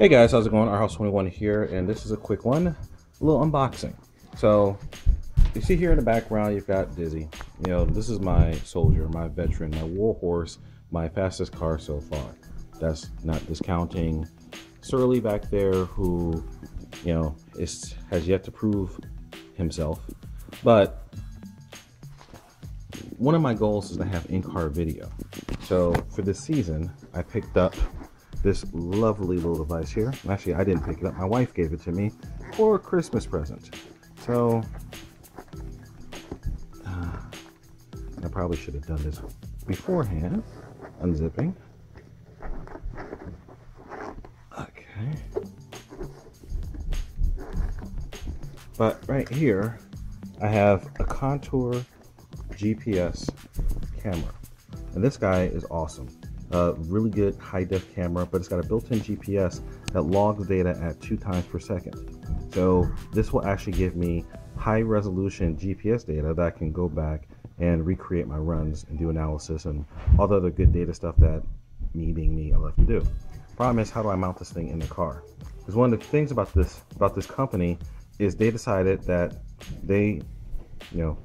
Hey guys, how's it going? rhouse21 here, and this is a quick one, a little unboxing. So, you see here in the background, you've got Dizzy. You know, this is my soldier, my veteran, my war horse, my fastest car so far. That's not discounting Surly back there, who, you know, is, has yet to prove himself. But one of my goals is to have in-car video. So for this season, I picked up this lovely little device here. Actually, I didn't pick it up. My wife gave it to me for a Christmas present. So uh, I probably should have done this beforehand. Unzipping. Okay. But right here, I have a Contour GPS camera. And this guy is awesome. Uh, really good high def camera, but it's got a built-in GPS that logs data at two times per second. So this will actually give me high resolution GPS data that I can go back and recreate my runs and do analysis and all the other good data stuff that me being me I love to do. Problem is, how do I mount this thing in the car? Because one of the things about this about this company is they decided that they, you know,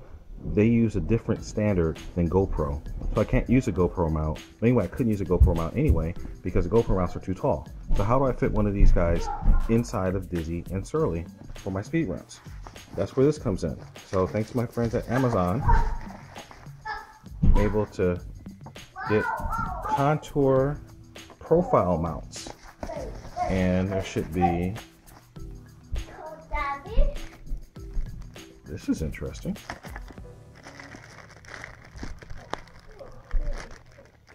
they use a different standard than GoPro. So I can't use a GoPro mount. Anyway, I couldn't use a GoPro mount anyway because the GoPro mounts are too tall. So how do I fit one of these guys inside of Dizzy and Surly for my speed runs? That's where this comes in. So thanks to my friends at Amazon, I'm able to get Contour profile mounts. And there should be this is interesting.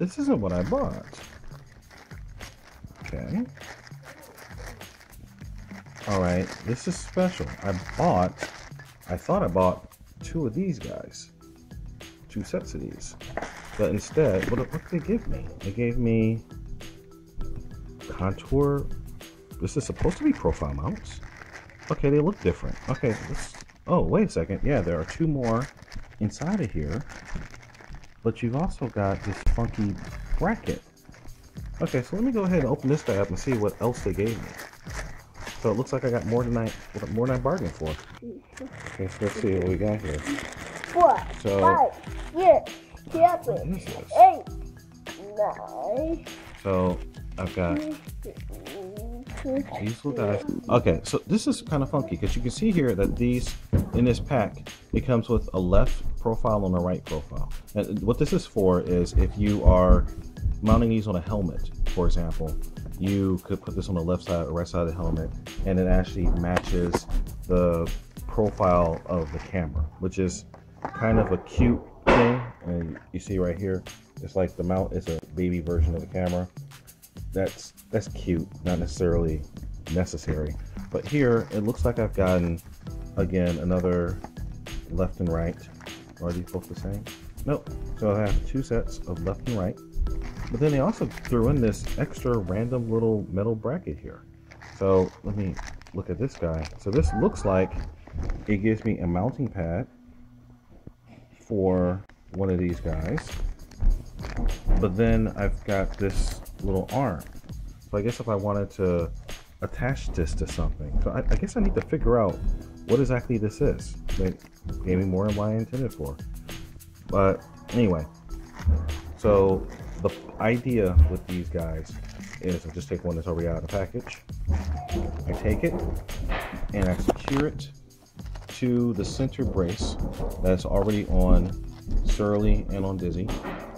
This isn't what I bought. Okay. Alright, this is special. I bought, I thought I bought two of these guys. Two sets of these. But instead, what, what did they give me? They gave me Contour. This is supposed to be profile mounts. Okay, they look different. Okay, this, oh, wait a second. Yeah, there are two more inside of here but you've also got this funky bracket. Okay, so let me go ahead and open this guy up and see what else they gave me. So it looks like I got more than I more than I bargained for. Okay, so let's see what we got here. Four, So- five, six, seven, What is this? eight, nine, So I've got these little guys. Okay, so this is kind of funky because you can see here that these in this pack it comes with a left profile on the right profile. And what this is for is if you are mounting these on a helmet, for example, you could put this on the left side or right side of the helmet, and it actually matches the profile of the camera, which is kind of a cute thing. And you see right here, it's like the mount is a baby version of the camera that's that's cute, not necessarily necessary. But here it looks like I've gotten again another left and right. Are these both the same? Nope. So I have two sets of left and right. But then they also threw in this extra random little metal bracket here. So let me look at this guy. So this looks like it gives me a mounting pad for one of these guys. But then I've got this little arm. So I guess if I wanted to attach this to something, so I, I guess I need to figure out what exactly this is. It gave more than what I intended for. But anyway, so the idea with these guys is I just take one that's already out of the package. I take it and I secure it to the center brace that's already on Surly and on Dizzy,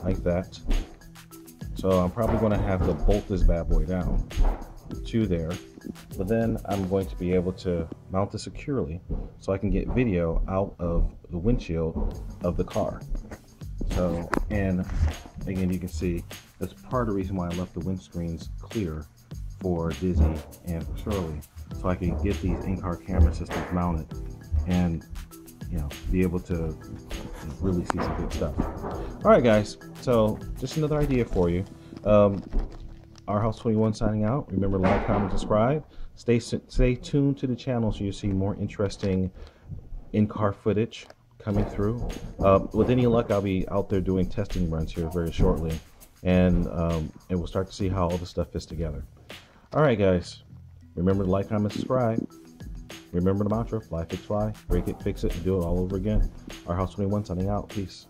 like that. So I'm probably going to have to bolt this bad boy down to there. But then I'm going to be able to mount this securely so I can get video out of the windshield of the car. So, and again, you can see that's part of the reason why I left the windscreens clear for Dizzy and for Surly. So I can get these in-car camera systems mounted and, you know, be able to really see some good stuff. All right, guys. So just another idea for you. Um, rhouse21 signing out. Remember, like, comment, subscribe. Stay stay tuned to the channel so you see more interesting in-car footage coming through. Uh, with any luck, I'll be out there doing testing runs here very shortly. and um, and we'll start to see how all this stuff fits together. All right, guys. Remember to like, comment, subscribe. Remember the mantra: fly, fix, fly, break it, fix it, and do it all over again. rhouse21 signing out. Peace.